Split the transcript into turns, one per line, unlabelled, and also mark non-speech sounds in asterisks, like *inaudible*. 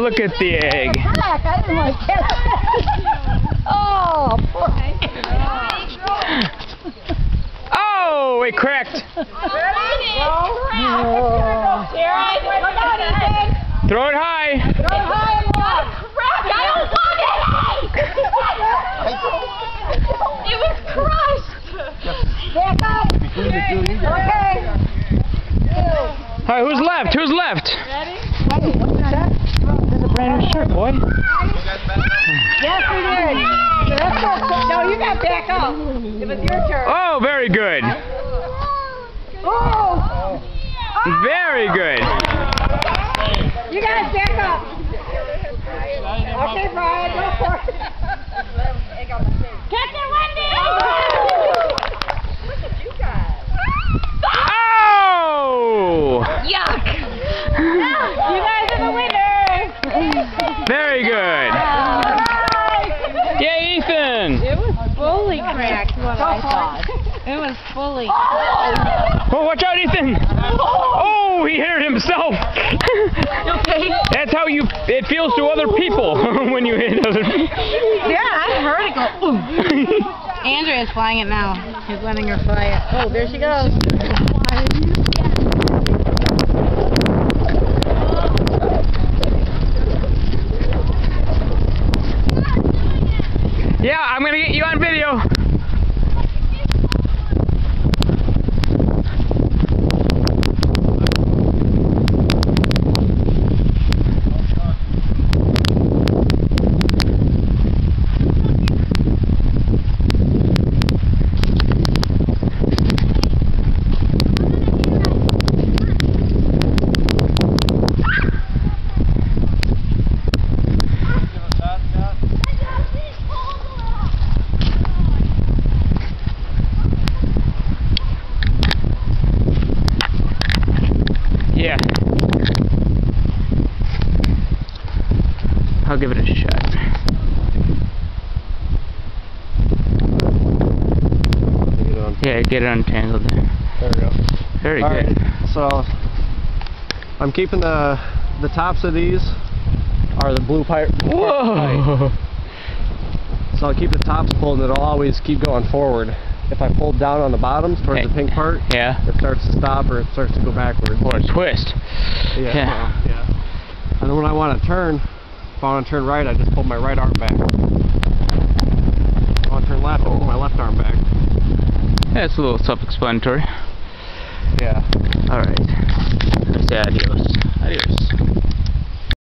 look at the egg.
I it. Oh,
Oh, it cracked. Throw it high.
It was crushed. Back up. Okay.
All right, who's left? Who's left?
Ready? What's that?
A brand new shirt, boy.
Yes, we did. That's good. No, you got back up. It was your turn.
Oh, very good.
Oh.
Very good.
You guys back up. Okay, Brian, go for it. Catch it, Wendy! Look at you guys.
Oh!
Yuck! you guys are the winners!
Very good. Yay, Ethan.
It was fully cracked, what I thought. It was fully.
Oh, oh watch out, Ethan. Oh! oh, he hit himself.
Okay.
That's how you it feels to other people *laughs* when you hit other people.
Yeah, I heard it go. Ooh. *laughs* Andrea's flying it now. He's letting her fly it. Oh, there she goes.
Yeah, I'm gonna get you on video. Yeah. I'll give it a shot. Yeah, get it untangled.
There we go.
Very
All
good.
right, so I'm keeping the the tops of these are the blue pipe.
Whoa! *laughs*
So I'll keep the tops pulled and it'll always keep going forward. If I pull down on the bottoms towards the pink part,
Yeah.
it starts to stop or it starts to go backwards.
Or twist.
Yeah.
Yeah.
yeah. And then when I want to turn, if I want to turn right, I just pull my right arm back. If I want to turn left, I pull my left arm back.
Yeah, it's a little self-explanatory.
Yeah.
All right. I say adios.